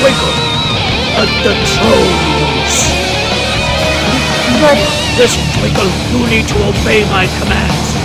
twinkle at the Trolls. But... this Twinkle, you need to obey my commands.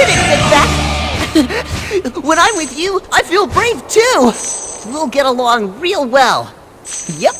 when I'm with you, I feel brave too! We'll get along real well. Yep.